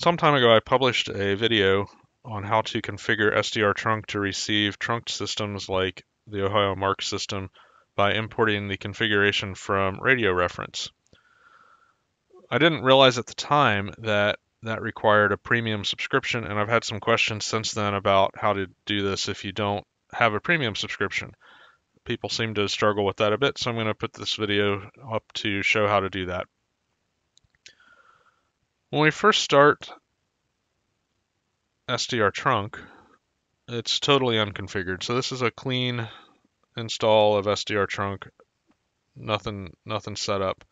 some time ago, I published a video on how to configure SDRTrunk to receive trunked systems like the Ohio MARCS system by importing the configuration from RadioReference. I didn't realize at the time that that required a premium subscription, and I've had some questions since then about how to do this if you don't have a premium subscription. People seem to struggle with that a bit, so I'm going to put this video up to show how to do that. When we first start SDRTrunk, it's totally unconfigured. So this is a clean install of SDRTrunk, nothing, nothing set up.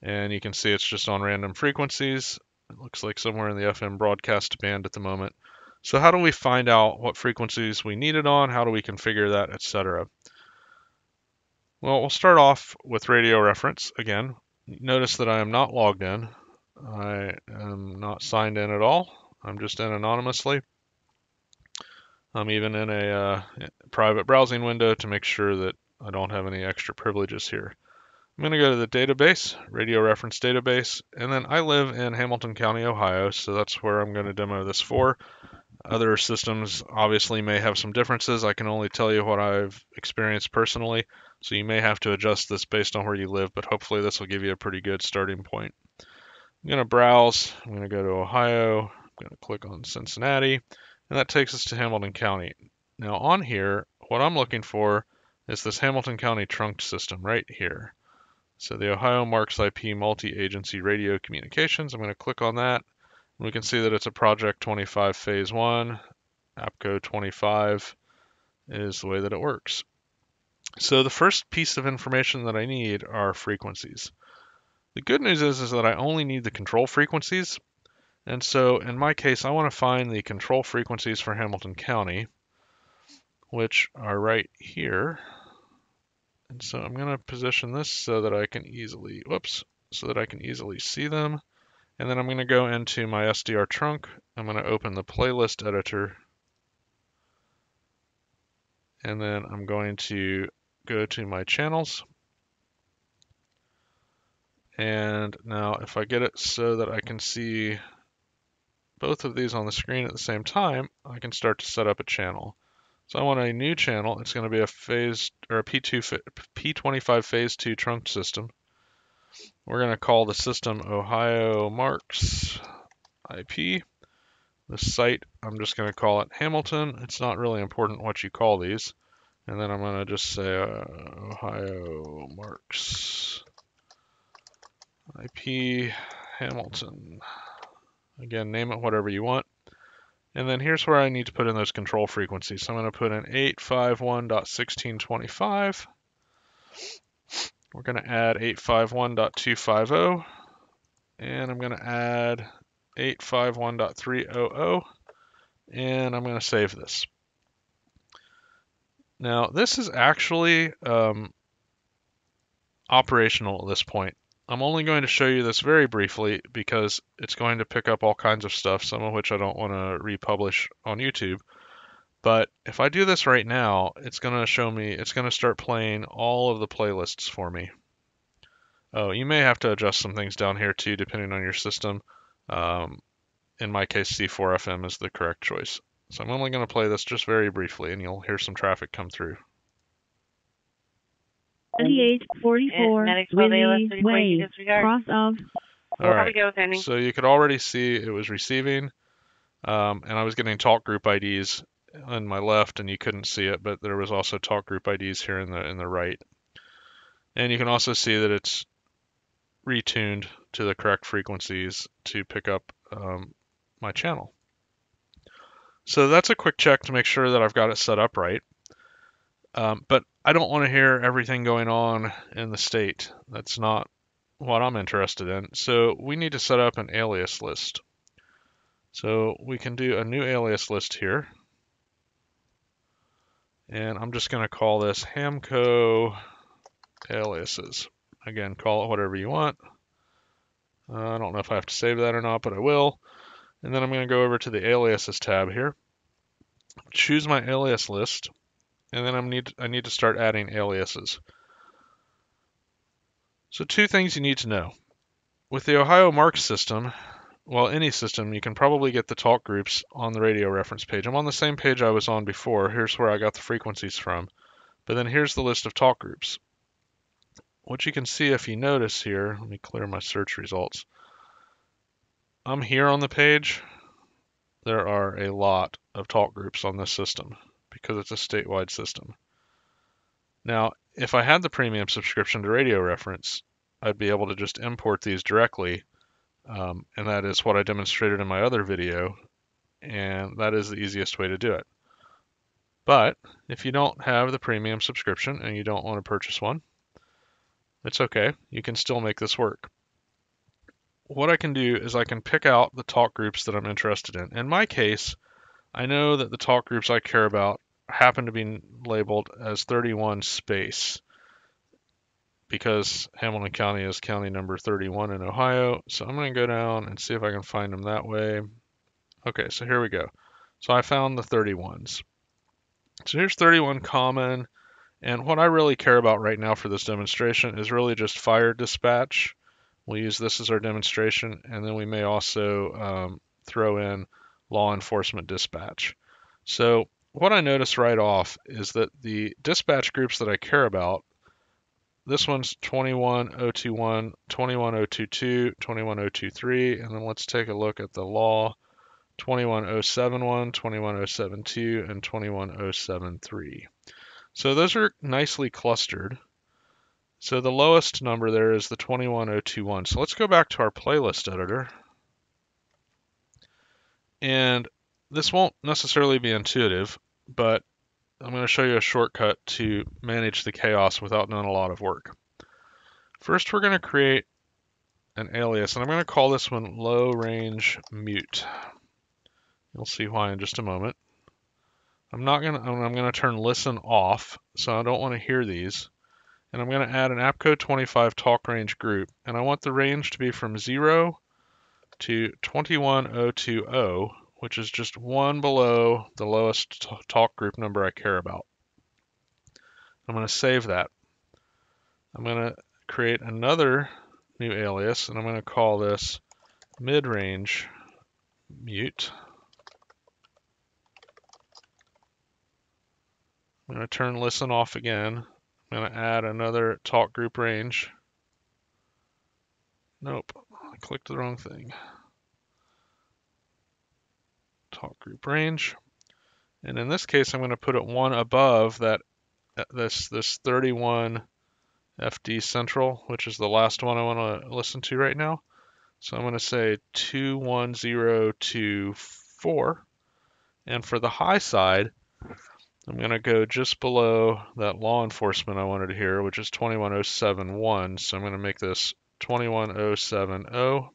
And you can see it's just on random frequencies. It looks like somewhere in the FM broadcast band at the moment. So how do we find out what frequencies we need it on? How do we configure that, etc.? Well, we'll start off with RadioReference again. Notice that I am not logged in. I am not signed in at all. I'm just in anonymously. I'm even in a uh, private browsing window to make sure that I don't have any extra privileges here. I'm going to go to the database, RadioReference database, and then I live in Hamilton County, Ohio, so that's where I'm going to demo this for. Other systems obviously may have some differences. I can only tell you what I've experienced personally, so you may have to adjust this based on where you live, but hopefully this will give you a pretty good starting point. I'm going to browse. I'm going to go to Ohio. I'm going to click on Cincinnati, and that takes us to Hamilton County. Now on here, what I'm looking for is this Hamilton County trunked system right here. So the Ohio MARCS IP multi-agency radio communications. I'm going to click on that. And we can see that it's a Project 25 Phase 1. APCO 25 is the way that it works. So the first piece of information that I need are frequencies. The good news is, is that I only need the control frequencies. And so in my case, I want to find the control frequencies for Hamilton County, which are right here. And so I'm going to position this so that I can easily, whoops, so that I can easily see them. And then I'm going to go into my SDRTrunk. I'm going to open the playlist editor. And then I'm going to go to my channels. And now if I get it so that I can see both of these on the screen at the same time, I can start to set up a channel. So I want a new channel. It's going to be a phase or a P2 P25 phase 2 trunk system. We're going to call the system Ohio MARCS IP. The site, I'm just going to call it Hamilton. It's not really important what you call these. And then I'm going to just say uh, Ohio MARCS IP Hamilton. Again, name it whatever you want. And then here's where I need to put in those control frequencies. So I'm going to put in 851.1625. We're going to add 851.250. And I'm going to add 851.300. And I'm going to save this. Now, this is actually um, operational at this point. I'm only going to show you this very briefly because it's going to pick up all kinds of stuff, some of which I don't want to republish on YouTube. But if I do this right now, it's going to show me, it's going to start playing all of the playlists for me. Oh, you may have to adjust some things down here too, depending on your system. Um, in my case, C4FM is the correct choice. So I'm only going to play this just very briefly, and you'll hear some traffic come through. 3844 Willie Way, cross of. All right. So you could already see it was receiving, um, and I was getting talk group IDs on my left, and you couldn't see it, but there was also talk group IDs here in the in the right. And you can also see that it's retuned to the correct frequencies to pick up um, my channel. So that's a quick check to make sure that I've got it set up right. Um, but I don't want to hear everything going on in the state. That's not what I'm interested in. So we need to set up an alias list. So we can do a new alias list here. And I'm just going to call this Hamco aliases. Again, call it whatever you want. Uh, I don't know if I have to save that or not, but I will. And then I'm going to go over to the aliases tab here. Choose my alias list and then I need I need to start adding aliases. So two things you need to know. With the Ohio MARCS system, well, any system, you can probably get the talk groups on the RadioReference page. I'm on the same page I was on before. Here's where I got the frequencies from. But then here's the list of talk groups. What you can see if you notice here, let me clear my search results. I'm here on the page. There are a lot of talk groups on this system because it's a statewide system. Now, if I had the premium subscription to RadioReference, I'd be able to just import these directly um, and that is what I demonstrated in my other video, and that is the easiest way to do it. But if you don't have the premium subscription and you don't want to purchase one, it's okay. You can still make this work. What I can do is I can pick out the talk groups that I'm interested in. In my case, I know that the talk groups I care about happen to be labeled as 31 space because Hamilton County is county number 31 in Ohio. So I'm going to go down and see if I can find them that way. Okay, so here we go. So I found the 31s. So here's 31 common. And what I really care about right now for this demonstration is really just fire dispatch. We'll use this as our demonstration, and then we may also um, throw in law enforcement dispatch. So what I notice right off is that the dispatch groups that I care about this one's 21021, 21022, 21023, and then let's take a look at the law 21071, 21072, and 21073. So those are nicely clustered. So the lowest number there is the 21021. So let's go back to our playlist editor. And this won't necessarily be intuitive, but I'm going to show you a shortcut to manage the chaos without doing a lot of work. First, we're going to create an alias, and I'm going to call this one low range mute. You'll see why in just a moment. I'm not going to, I'm going to turn listen off, so I don't want to hear these. And I'm going to add an APCO 25 talk range group, and I want the range to be from 0 to 21020 which is just one below the lowest talk group number I care about. I'm going to save that. I'm going to create another new alias, and I'm going to call this mid-range mute. I'm going to turn listen off again. I'm going to add another talk group range. Nope, I clicked the wrong thing group range. And in this case, I'm going to put it one above that uh, this this 31 FD Central, which is the last one I want to listen to right now. So I'm going to say 21024. And for the high side, I'm going to go just below that law enforcement I wanted to hear, which is 21071. So I'm going to make this 21070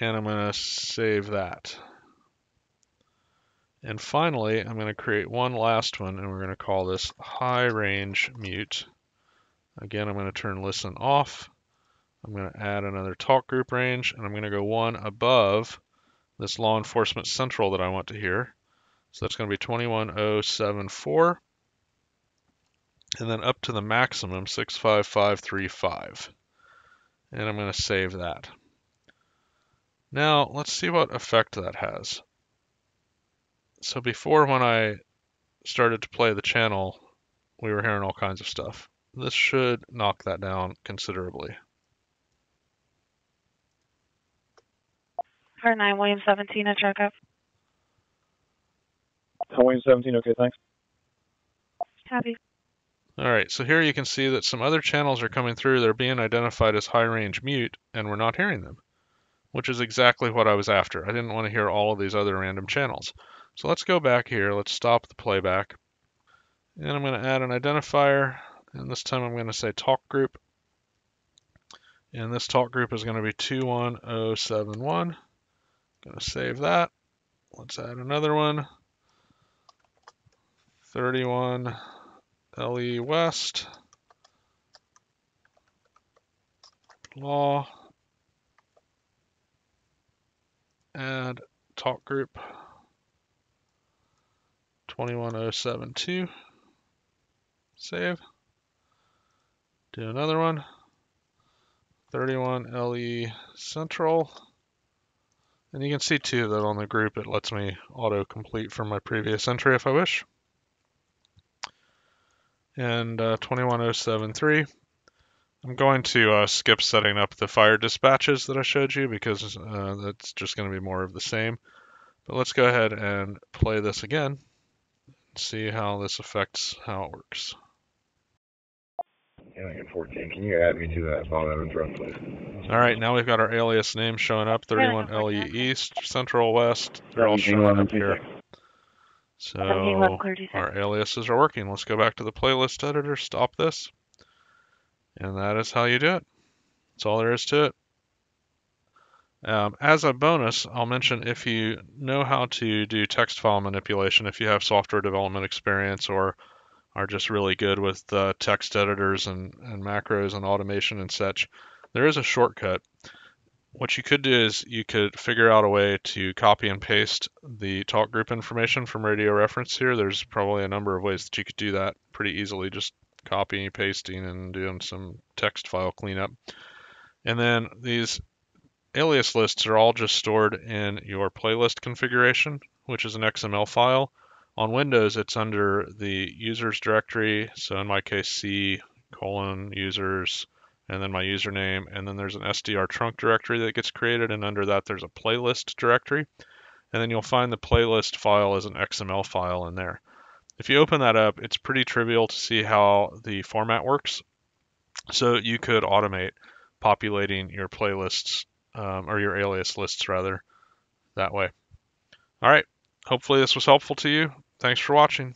and I'm going to save that. And finally, I'm going to create one last one, and we're going to call this high range mute. Again, I'm going to turn listen off. I'm going to add another talk group range, and I'm going to go one above this law enforcement central that I want to hear. So that's going to be 21074, and then up to the maximum 65535. And I'm going to save that. Now, let's see what effect that has. So before when I started to play the channel, we were hearing all kinds of stuff. This should knock that down considerably. Car 9, William 17, a truck up. William 17, okay, thanks. Happy. All right, so here you can see that some other channels are coming through. They're being identified as high range mute, and we're not hearing them which is exactly what I was after. I didn't want to hear all of these other random channels. So let's go back here. Let's stop the playback. And I'm going to add an identifier. And this time I'm going to say talk group. And this talk group is going to be 21071. I'm Going to save that. Let's add another one. 31 LE West. Law. Add talk group 21072. Save. Do another one. 31 LE Central. And you can see too that on the group it lets me auto complete from my previous entry if I wish. And uh, 21073, I'm going to uh, skip setting up the fire dispatches that I showed you because uh, that's just going to be more of the same. But let's go ahead and play this again and see how this affects how it works. Alien 14, can you add me to that file intro, please? All right, now we've got our alias name showing up, 31 LE East, Central West. They're all showing up here. So our aliases are working. Let's go back to the playlist editor, stop this. And that is how you do it. That's all there is to it. Um, as a bonus, I'll mention if you know how to do text file manipulation, if you have software development experience or are just really good with uh, text editors and, and macros and automation and such, there is a shortcut. What you could do is you could figure out a way to copy and paste the talk group information from RadioReference here. There's probably a number of ways that you could do that pretty easily, just copying, pasting, and doing some text file cleanup. And then these alias lists are all just stored in your playlist configuration, which is an XML file. On Windows, it's under the users directory. So in my case, C colon users, and then my username. And then there's an SDRTrunk directory that gets created. And under that, there's a playlist directory. And then you'll find the playlist file as an XML file in there. If you open that up, it's pretty trivial to see how the format works. So you could automate populating your playlists um, or your alias lists rather that way. All right. Hopefully this was helpful to you. Thanks for watching.